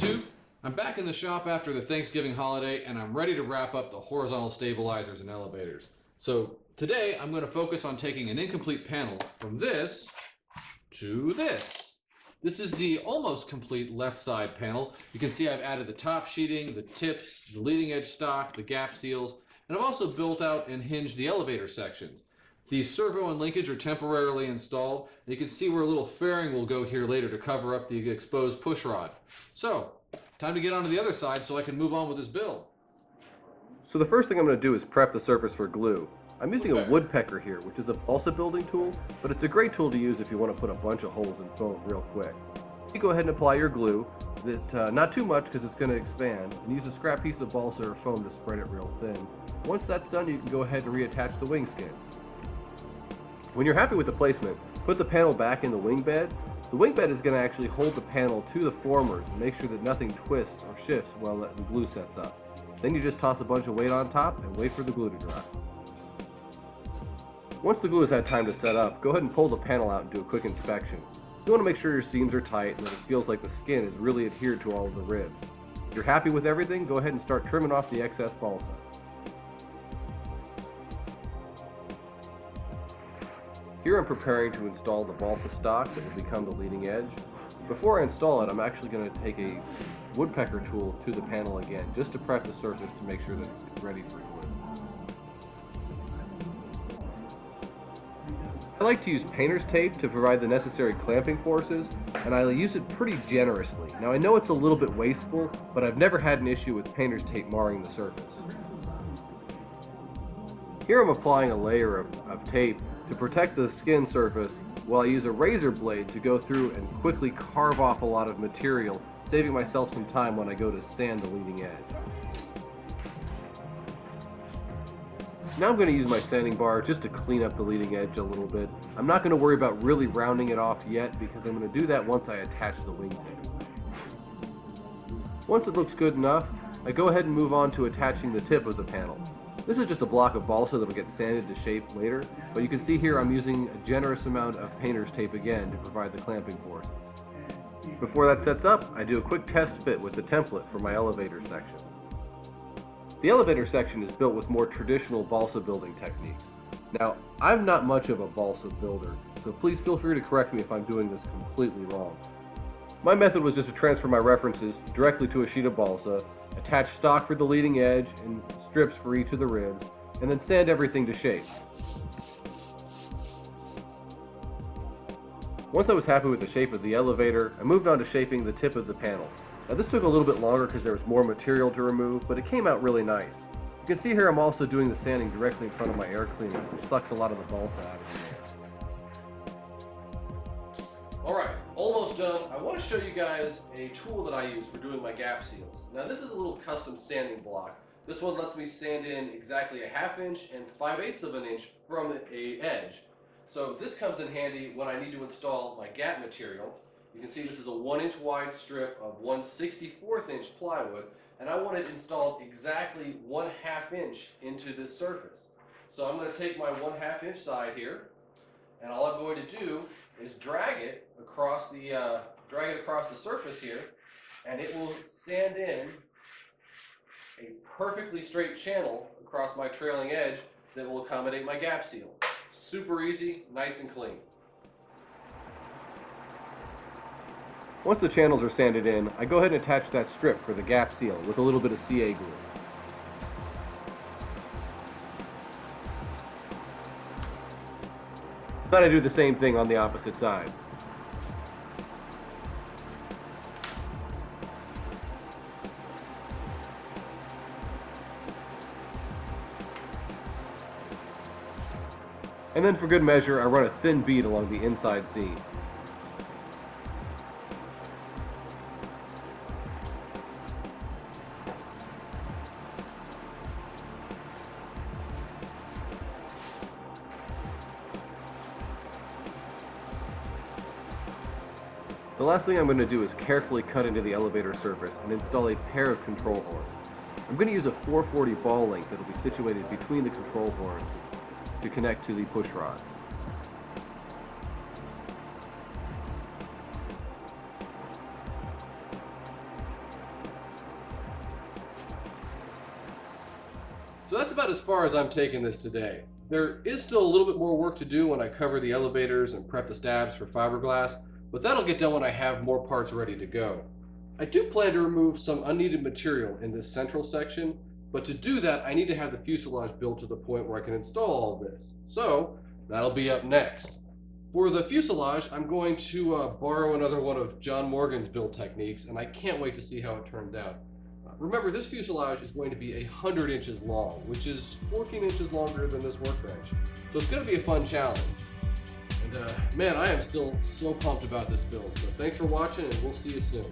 YouTube. I'm back in the shop after the Thanksgiving holiday and I'm ready to wrap up the horizontal stabilizers and elevators. So today I'm going to focus on taking an incomplete panel from this to this. This is the almost complete left side panel. You can see I've added the top sheeting, the tips, the leading edge stock, the gap seals, and I've also built out and hinged the elevator sections. The servo and linkage are temporarily installed. You can see where a little fairing will go here later to cover up the exposed push rod. So, time to get onto the other side so I can move on with this build. So the first thing I'm going to do is prep the surface for glue. I'm using Okay. a woodpecker here, which is a balsa building tool, but it's a great tool to use if you want to put a bunch of holes in foam real quick. You go ahead and apply your glue, that uh, not too much because it's going to expand, and use a scrap piece of balsa or foam to spread it real thin. Once that's done, you can go ahead and reattach the wing skin. When you're happy with the placement, put the panel back in the wing bed. The wing bed is going to actually hold the panel to the formers and make sure that nothing twists or shifts while the glue sets up. Then you just toss a bunch of weight on top and wait for the glue to dry. Once the glue has had time to set up, go ahead and pull the panel out and do a quick inspection. You want to make sure your seams are tight and that it feels like the skin is really adhered to all of the ribs. If you're happy with everything, go ahead and start trimming off the excess balsa. Here I'm preparing to install the balsa stock that will become the leading edge. Before I install it, I'm actually going to take a woodpecker tool to the panel again, just to prep the surface to make sure that it's ready for glue. I like to use painter's tape to provide the necessary clamping forces, and I use it pretty generously. Now I know it's a little bit wasteful, but I've never had an issue with painter's tape marring the surface. Here I'm applying a layer of, of tape to protect the skin surface while I use a razor blade to go through and quickly carve off a lot of material, saving myself some time when I go to sand the leading edge. Now I'm going to use my sanding bar just to clean up the leading edge a little bit. I'm not going to worry about really rounding it off yet because I'm going to do that once I attach the wingtip. Once it looks good enough, I go ahead and move on to attaching the tip of the panel. This is just a block of balsa that will get sanded to shape later, but you can see here I'm using a generous amount of painter's tape again to provide the clamping forces. Before that sets up, I do a quick test fit with the template for my elevator section. The elevator section is built with more traditional balsa building techniques. Now, I'm not much of a balsa builder, so please feel free to correct me if I'm doing this completely wrong. My method was just to transfer my references directly to a sheet of balsa, attach stock for the leading edge and strips for each of the ribs, and then sand everything to shape. Once I was happy with the shape of the elevator, I moved on to shaping the tip of the panel. Now this took a little bit longer because there was more material to remove, but it came out really nice. You can see here I'm also doing the sanding directly in front of my air cleaner, which sucks a lot of the balsa out of the. Alright, done. I want to show you guys a tool that I use for doing my gap seals. Now this is a little custom sanding block. This one lets me sand in exactly a half inch and 5 eighths of an inch from a edge. So this comes in handy when I need to install my gap material. You can see this is a 1 inch wide strip of 1 64th inch plywood and I want it installed exactly 1 half inch into this surface. So I'm going to take my 1 half inch side here and all I'm going to do is drag it across the uh, drag it across the surface here and it will sand in a perfectly straight channel across my trailing edge that will accommodate my gap seal. Super easy, nice and clean. Once the channels are sanded in, I go ahead and attach that strip for the gap seal with a little bit of CA glue. I do the same thing on the opposite side. And then for good measure, I run a thin bead along the inside seam. The last thing I'm going to do is carefully cut into the elevator surface and install a pair of control horns. I'm going to use a 440 ball link that will be situated between the control horns to connect to the push rod. So that's about as far as I'm taking this today. There is still a little bit more work to do when I cover the elevators and prep the stabs for fiberglass, but that'll get done when I have more parts ready to go. I do plan to remove some unneeded material in this central section, but to do that I need to have the fuselage built to the point where I can install all this. So that'll be up next. For the fuselage, I'm going to uh, borrow another one of John Morgan's build techniques, and I can't wait to see how it turns out. Uh, remember, this fuselage is going to be 100 inches long, which is 14 inches longer than this workbench. So it's going to be a fun challenge. Uh, man, I am still so pumped about this build. So thanks for watching, and we'll see you soon.